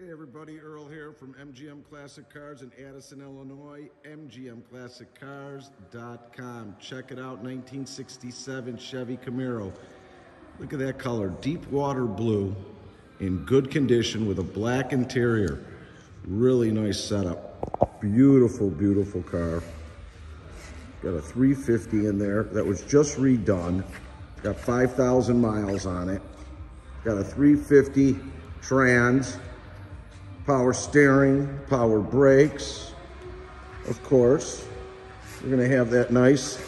Hey everybody, Earl here from MGM Classic Cars in Addison, Illinois. MGMClassicCars.com. Check it out, 1967 Chevy Camaro. Look at that color, deep water blue, in good condition with a black interior. Really nice setup. Beautiful, beautiful car. Got a 350 in there that was just redone. Got 5,000 miles on it. Got a 350 trans power steering, power brakes, of course. We're gonna have that nice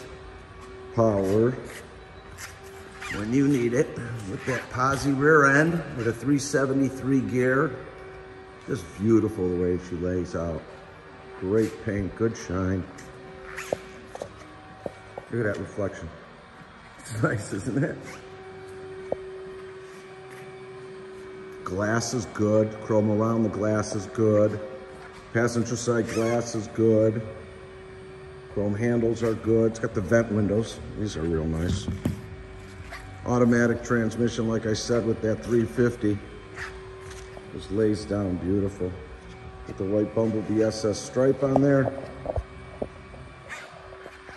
power when you need it with that posi rear end with a 373 gear. Just beautiful the way she lays out. Great paint, good shine. Look at that reflection. It's nice, isn't it? Glass is good. Chrome around the glass is good. Passenger side glass is good. Chrome handles are good. It's got the vent windows. These are real nice. Automatic transmission, like I said, with that 350. Just lays down beautiful. With the white Bumblebee SS stripe on there.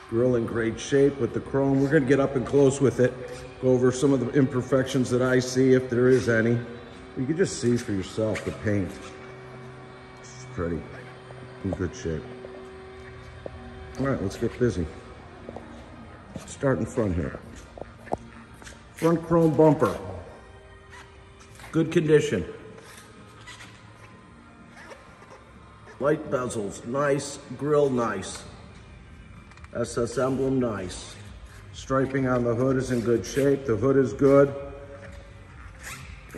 Grill in great shape with the chrome. We're gonna get up and close with it. Go over some of the imperfections that I see, if there is any. You can just see for yourself the paint. It's pretty, in good shape. All right, let's get busy. Start in front here. Front chrome bumper. Good condition. Light bezels, nice. Grill, nice. SS emblem, nice. Striping on the hood is in good shape. The hood is good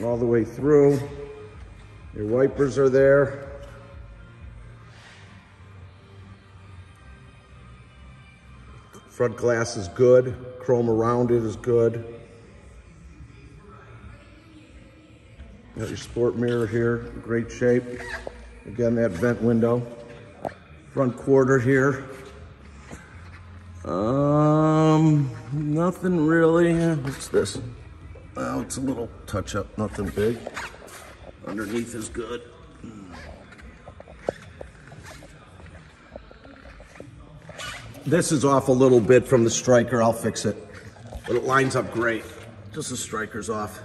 all the way through. Your wipers are there. Front glass is good. Chrome around it is good. Got your sport mirror here, great shape. Again, that vent window. Front quarter here. Um, nothing really. What's this? Oh, it's a little touch up, nothing big. Underneath is good. This is off a little bit from the striker, I'll fix it. But it lines up great. Just the striker's off.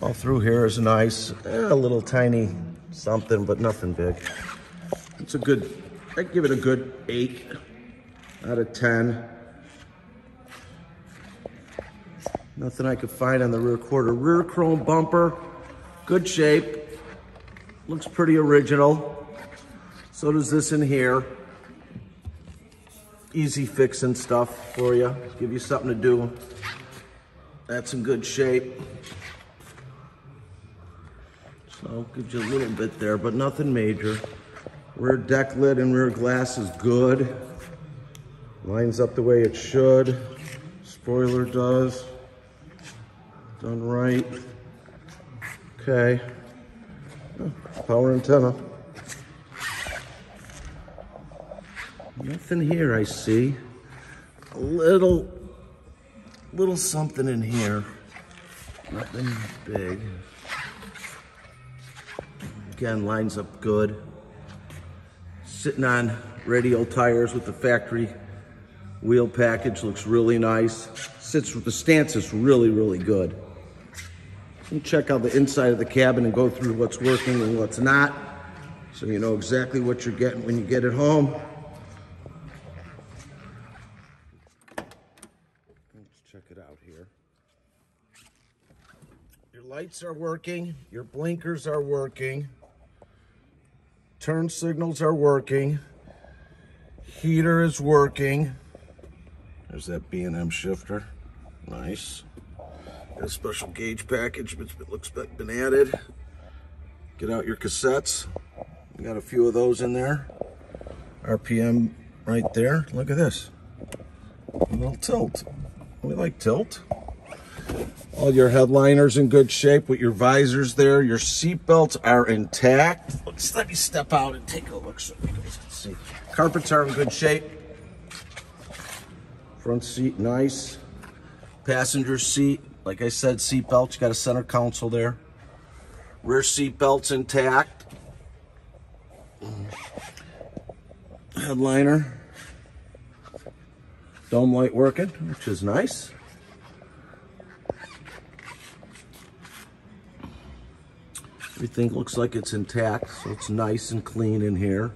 All through here is nice. Eh, a little tiny something, but nothing big. It's a good, I'd give it a good eight out of 10. Nothing I could find on the rear quarter. Rear chrome bumper, good shape. Looks pretty original. So does this in here. Easy fixing stuff for you. Give you something to do. That's in good shape. So gives you a little bit there, but nothing major. Rear deck lid and rear glass is good. Lines up the way it should. Spoiler does. Done right. Okay. Power antenna. Nothing here I see. A little, little something in here. Nothing big. Again, lines up good. Sitting on radial tires with the factory wheel package, looks really nice. Sits with the stance is really, really good. And check out the inside of the cabin and go through what's working and what's not. So you know exactly what you're getting when you get it home. Let's check it out here. Your lights are working. Your blinkers are working. Turn signals are working. Heater is working. There's that B&M shifter. Nice. Got a special gauge package, which looks like been added. Get out your cassettes. We got a few of those in there. RPM right there. Look at this. A little tilt. We like tilt. All your headliners in good shape with your visors there. Your seat belts are intact. Let's let me step out and take a look so you guys can see. Carpets are in good shape. Front seat nice. Passenger seat like I said, seat belts, you got a center console there. Rear seat belts intact. Headliner. Dome light working, which is nice. Everything looks like it's intact, so it's nice and clean in here.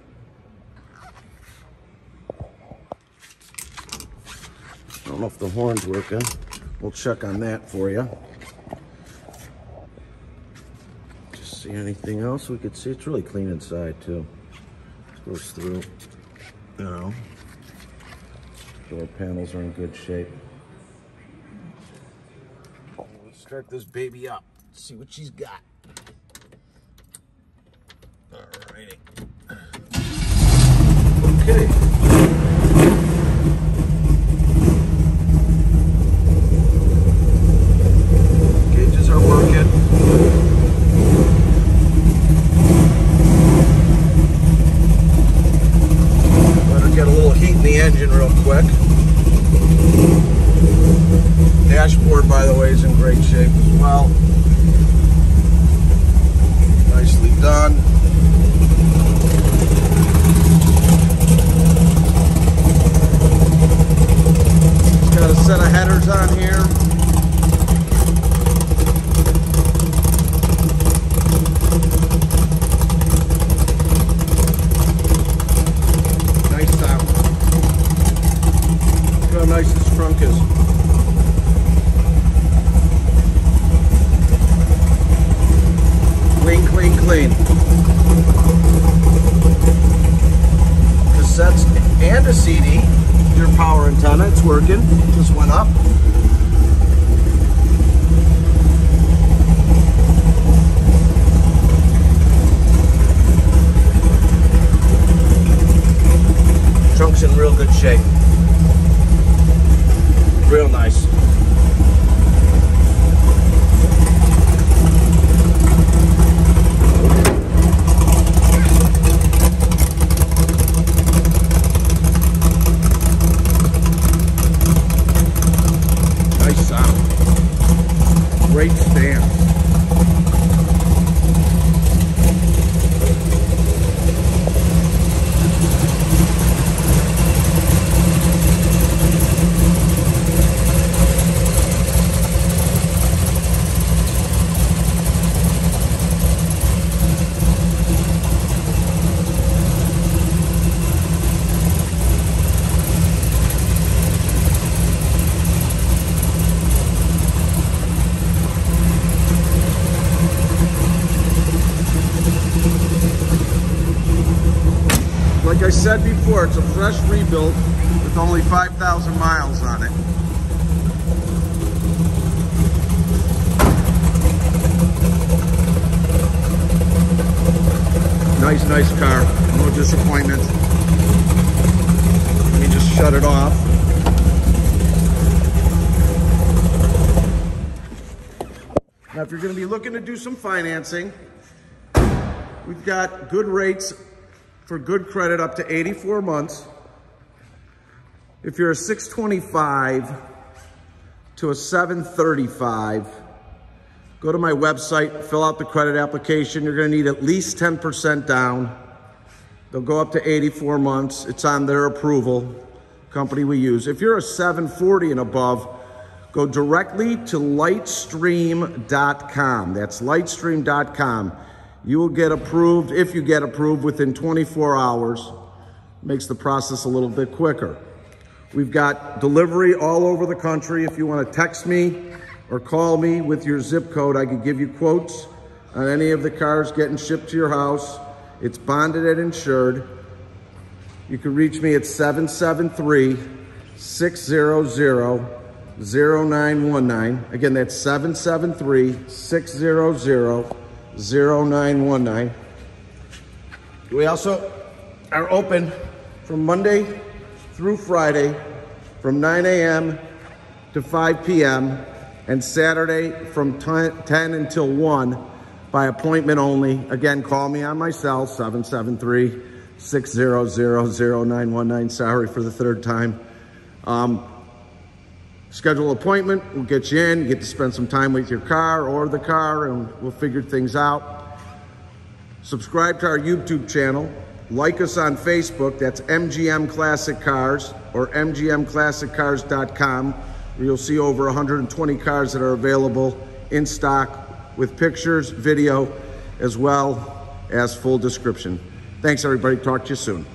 Don't know if the horn's working. We'll check on that for you. Just see anything else we could see. It's really clean inside too. It goes through, you know. Door panels are in good shape. Let's start this baby up. See what she's got. Alrighty. Okay. Gauges are working. Let her get a little heat in the engine real quick. Dashboard, by the way, is in great shape as well. Nicely done. It's got a set of headers on here. Nice sound. Look how nice this trunk is. Clean, clean, clean. Cassettes and a CD. Your power antenna, it's working. Just went up. Trunk's in real good shape. Real. Nice Great stance. Like I said before, it's a fresh rebuild with only 5,000 miles on it. Nice, nice car. No disappointment. Let me just shut it off. Now, if you're going to be looking to do some financing, we've got good rates for good credit up to 84 months. If you're a 625 to a 735, go to my website, fill out the credit application. You're gonna need at least 10% down. They'll go up to 84 months. It's on their approval, company we use. If you're a 740 and above, go directly to lightstream.com. That's lightstream.com. You will get approved, if you get approved, within 24 hours. Makes the process a little bit quicker. We've got delivery all over the country. If you want to text me or call me with your zip code, I can give you quotes on any of the cars getting shipped to your house. It's bonded and insured. You can reach me at 773 600 0919. Again, that's 773 600 0919. We also are open from Monday through Friday from 9 a.m. to 5 p.m. and Saturday from 10, 10 until 1 by appointment only. Again, call me on my cell, 773 600 0919. Sorry for the third time. Um, schedule appointment, we'll get you in, you get to spend some time with your car or the car, and we'll figure things out. Subscribe to our YouTube channel. Like us on Facebook. That's MGM Classic Cars or MGMClassicCars.com, where you'll see over 120 cars that are available in stock with pictures, video, as well as full description. Thanks, everybody. Talk to you soon.